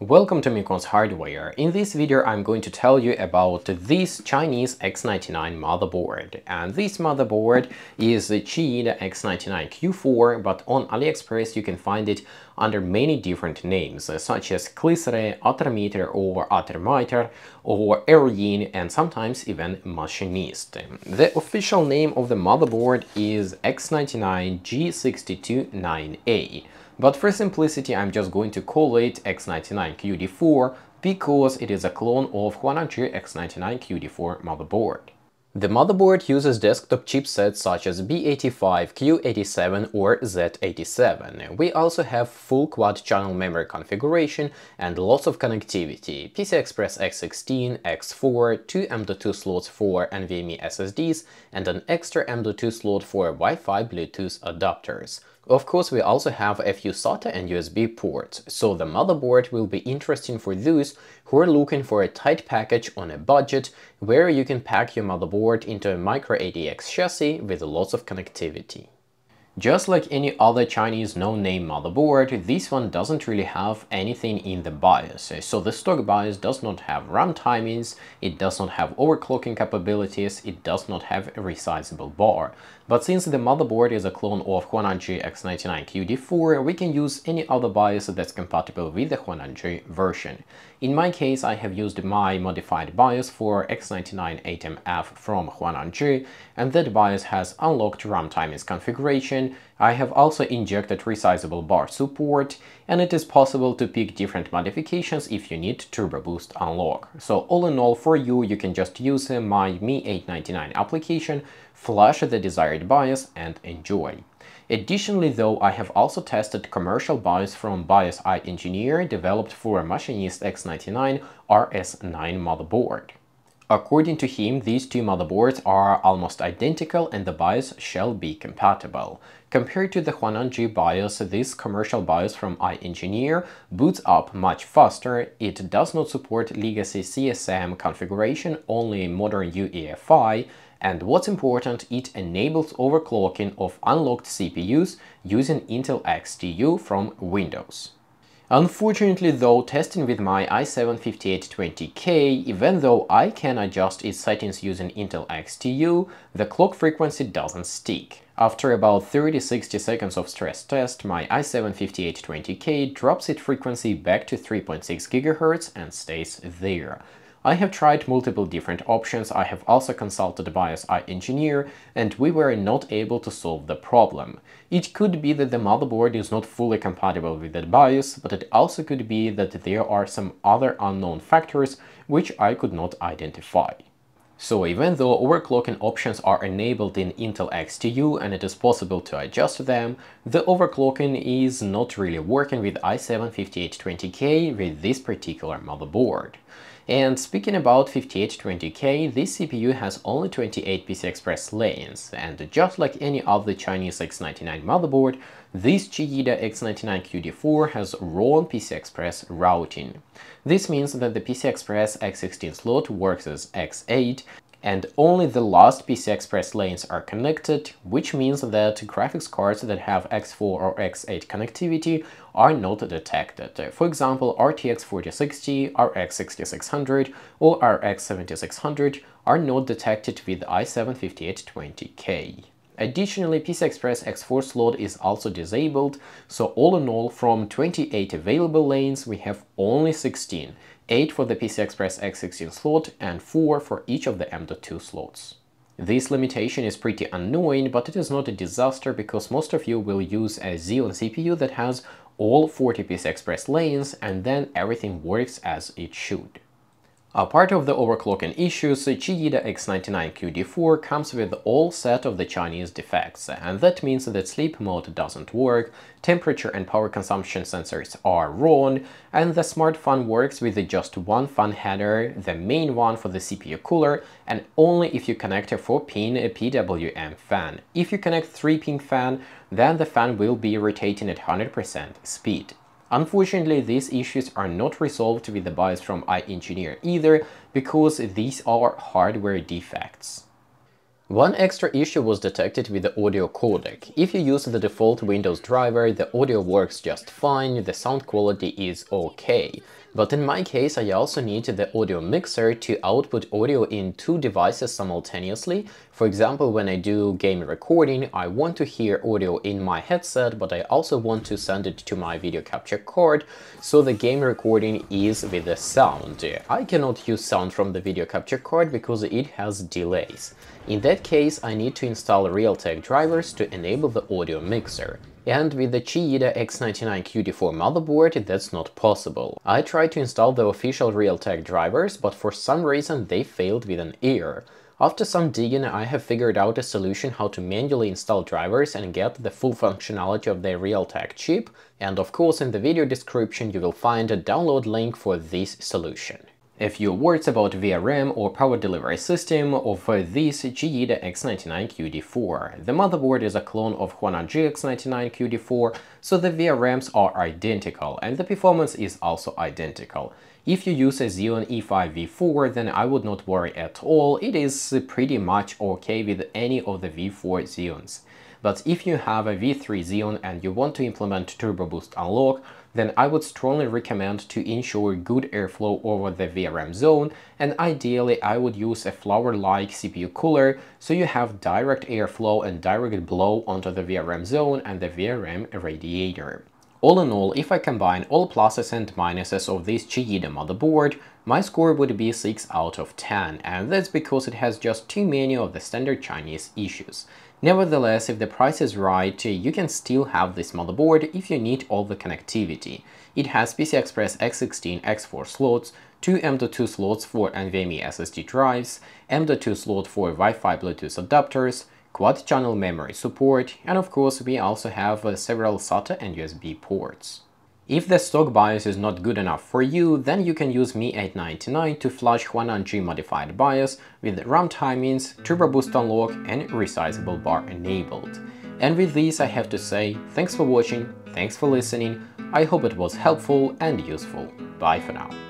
Welcome to Miyconst Hardware. In this video I'm going to tell you about this Chinese X99 motherboard. And this motherboard is the Qiyida X99Q4, but on AliExpress you can find it under many different names, such as Kllisre, Attermeter or Atermiter, or Aeroyin, and sometimes even Machinist. The official name of the motherboard is X99 G629A. But for simplicity, I'm just going to call it X99QD4 because it is a clone of Huananzhi X99QD4 motherboard. The motherboard uses desktop chipsets such as B85, Q87 or Z87. We also have full quad-channel memory configuration and lots of connectivity, PCI Express X16, X4, two M.2 slots for NVMe SSDs and an extra M.2 slot for Wi-Fi Bluetooth adapters. Of course, we also have a few SATA and USB ports, so the motherboard will be interesting for those who are looking for a tight package on a budget where you can pack your motherboard into a micro ATX chassis with lots of connectivity. Just like any other Chinese no-name motherboard, this one doesn't really have anything in the BIOS. Eh, so the stock BIOS does not have RAM timings, it does not have overclocking capabilities, it does not have a resizable bar. But since the motherboard is a clone of Huananzhi X99QD4, we can use any other BIOS that's compatible with the Huananzhi version. In my case, I have used my modified BIOS for X99-8MF from Huananzhi, and that BIOS has unlocked RAM timings configuration, I have also injected resizable bar support, and it is possible to pick different modifications if you need Turbo Boost unlock. So all in all, for you, you can just use uh, my Mi 899 application, flash the desired BIOS, and enjoy. Additionally though, I have also tested commercial BIOS from BIOS iEngineer developed for Machinist X99 RS9 motherboard. According to him, these two motherboards are almost identical and the BIOS shall be compatible. Compared to the Huananzhi BIOS, this commercial BIOS from iEngineer boots up much faster, it does not support legacy CSM configuration, only modern UEFI, and what's important, it enables overclocking of unlocked CPUs using Intel XTU from Windows. Unfortunately though, testing with my i7-5820K, even though I can adjust its settings using Intel XTU, the clock frequency doesn't stick. After about 30-60 seconds of stress test, my i7-5820K drops its frequency back to 3.6 GHz and stays there. I have tried multiple different options, I have also consulted BIOS iEngineer, and we were not able to solve the problem. It could be that the motherboard is not fully compatible with that BIOS, but it also could be that there are some other unknown factors which I could not identify. So even though overclocking options are enabled in Intel XTU and it is possible to adjust them, the overclocking is not really working with i7-5820K with this particular motherboard. And speaking about 5820K, this CPU has only 28 PCI Express lanes, and just like any other Chinese X99 motherboard, this Qiyida X99QD4 has raw PCI Express routing. This means that the PCI Express X16 slot works as X8 and only the last PCI Express lanes are connected, which means that graphics cards that have X4 or X8 connectivity are not detected. For example, RTX 4060, RX 6600 or RX 7600 are not detected with i7-5820K. Additionally, PCI Express X4 slot is also disabled, so all in all, from 28 available lanes, we have only 16, 8 for the PCI Express X16 slot and 4 for each of the M.2 slots. This limitation is pretty annoying, but it is not a disaster because most of you will use a Xeon CPU that has all 40 PCI Express lanes and then everything works as it should. A part of the overclocking issues, Qiyida X99QD4 comes with all set of the Chinese defects, and that means that sleep mode doesn't work, temperature and power consumption sensors are wrong, and the smart fan works with just one fan header, the main one for the CPU cooler, and only if you connect a 4-pin PWM fan. If you connect 3-pin fan, then the fan will be rotating at 100% speed. Unfortunately, these issues are not resolved with the BIOS from iEngineer either, because these are hardware defects. One extra issue was detected with the audio codec. If you use the default Windows driver, the audio works just fine, the sound quality is okay. But in my case, I also need the audio mixer to output audio in two devices simultaneously. For example, when I do game recording, I want to hear audio in my headset, but I also want to send it to my video capture card, so the game recording is with the sound. I cannot use sound from the video capture card because it has delays. In that case, I need to install Realtek drivers to enable the audio mixer. And with the Qiyida X99QD4 motherboard, that's not possible. I tried to install the official Realtek drivers, but for some reason they failed with an error. After some digging, I have figured out a solution how to manually install drivers and get the full functionality of the Realtek chip, and of course in the video description you will find a download link for this solution. A few words about VRM or power delivery system of this Qiyida X99QD4. The motherboard is a clone of Huananzhi X99QD4, so the VRMs are identical and the performance is also identical. If you use a Xeon E5 V4, then I would not worry at all, it is pretty much okay with any of the V4 Xeons. But if you have a V3 Xeon and you want to implement Turbo Boost Unlock, then I would strongly recommend to ensure good airflow over the VRM zone and ideally I would use a flower-like CPU cooler so you have direct airflow and direct blow onto the VRM zone and the VRM radiator. All in all, if I combine all pluses and minuses of this Qiyida motherboard, my score would be 6 out of 10, and that's because it has just too many of the standard Chinese issues. Nevertheless, if the price is right, you can still have this motherboard if you need all the connectivity. It has PCI Express X16 X4 slots, two M.2 slots for NVMe SSD drives, M.2 slot for Wi-Fi Bluetooth adapters, quad-channel memory support, and of course we also have uh, several SATA and USB ports. If the stock BIOS is not good enough for you, then you can use Mi899 to flash Huananzhi modified BIOS with RAM timings, Turbo Boost unlock and resizable bar enabled. And with this I have to say, thanks for watching, thanks for listening, I hope it was helpful and useful. Bye for now.